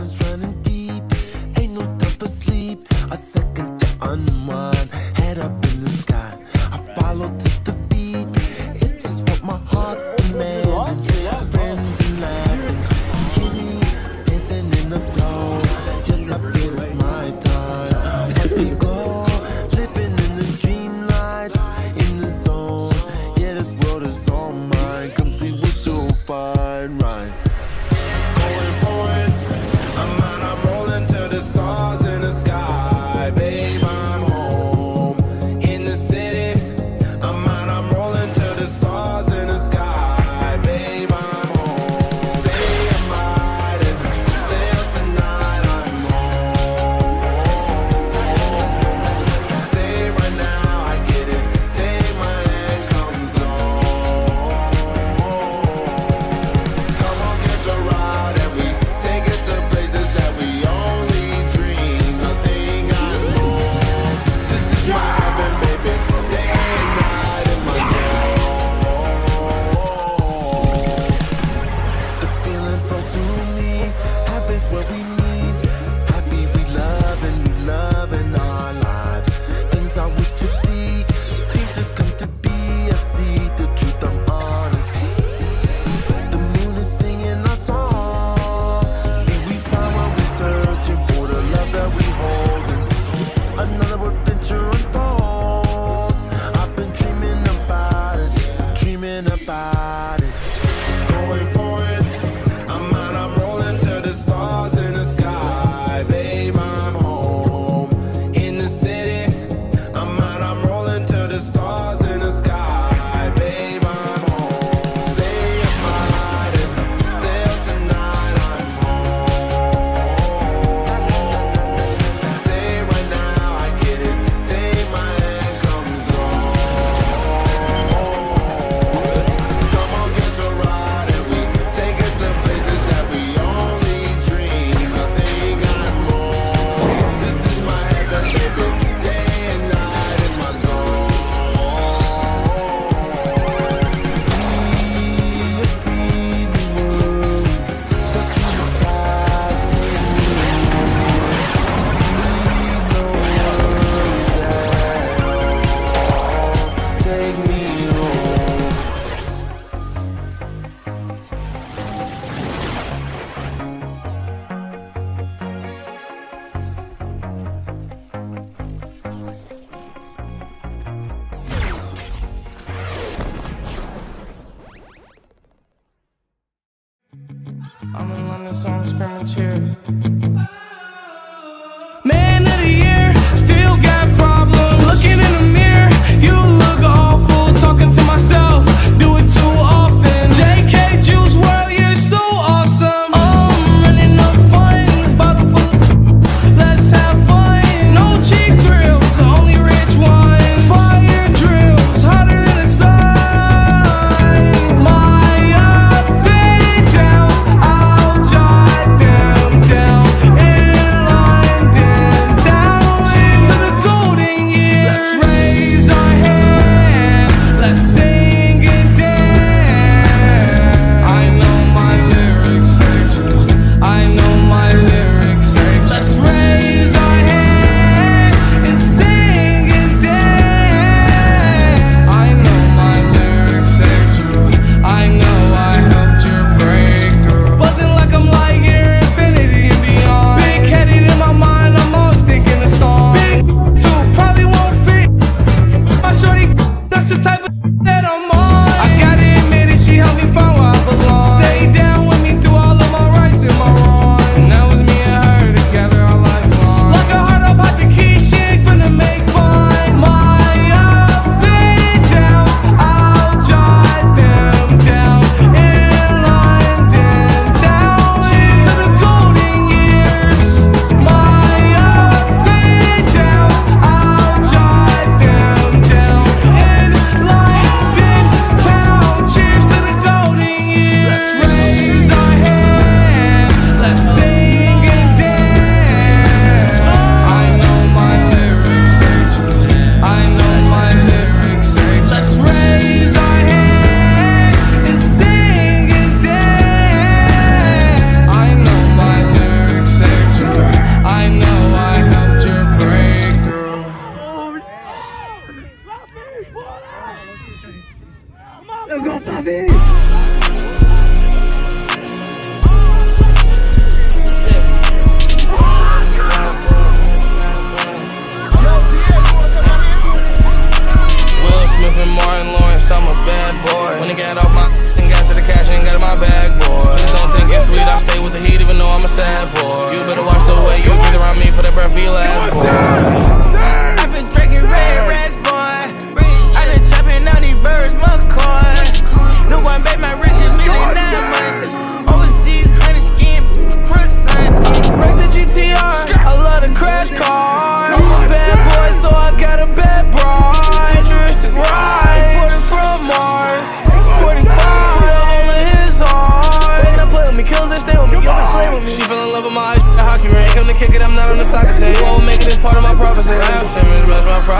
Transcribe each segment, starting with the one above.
running deep. Ain't no time for sleep. A second.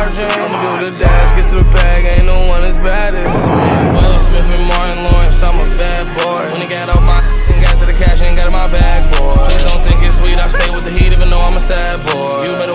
margin. Do the dash, get to the bag, ain't no one as bad as me. Will Smith and Martin Lawrence, I'm a bad boy. When he got off my and got to the cash and got in my bag, boy. Please don't think it's sweet, I stay with the heat even though I'm a sad boy. You better